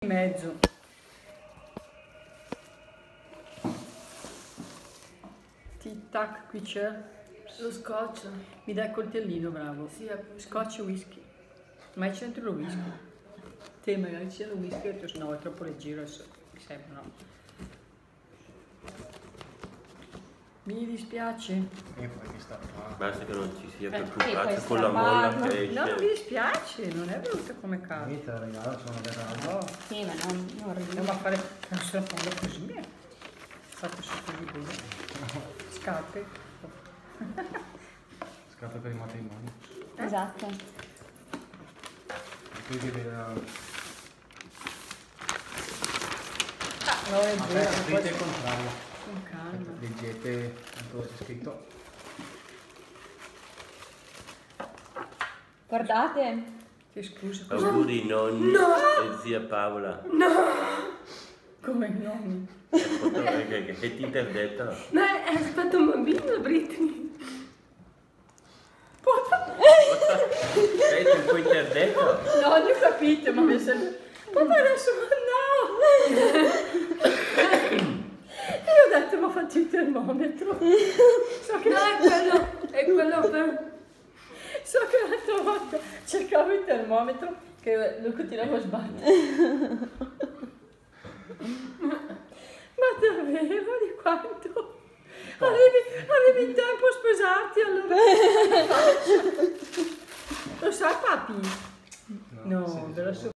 in mezzo. Tic tac, qui c'è. Lo scotch. Mi dai il coltellino, bravo. Sì, appunto. Scotch e whisky. Ma c'è dentro lo whisky. Te magari c'è lo whisky, ho detto no, è troppo leggero adesso. Mi sembra no. Mi dispiace. E poi che sta qua. Basta che non ci sia Eh, per cazzo questa con la molla No, non mi dispiace, non è venuta come caso. Sì, ma non, non andiamo ridere. a fare non so farlo così. eh. Fate su così bene. Scarpe. Scarpe per i matrimoni. Esatto. E poi vedere la... Ah, no, è vero, il contrario. con calma. Leggete cosa c'è scritto. Guardate. Che scusa? Auguri nonni e zia Paola. Come nomi? Che, ti interdetta? Ma è stato un bambino, Britney. Sei tu un po' interdetta? No, non ho capito, ma mi sembra... Papà adesso no! Io ho detto, ma fatti il termometro. So che, No, è quello, è quello per... so che l'altra volta cercavo il termometro che lo continuavo a sbattere. ma davvero di quanto? Arrivi, arrivi in tempo a sposarti allora? Lo sa papi? No, sì, ve lo so.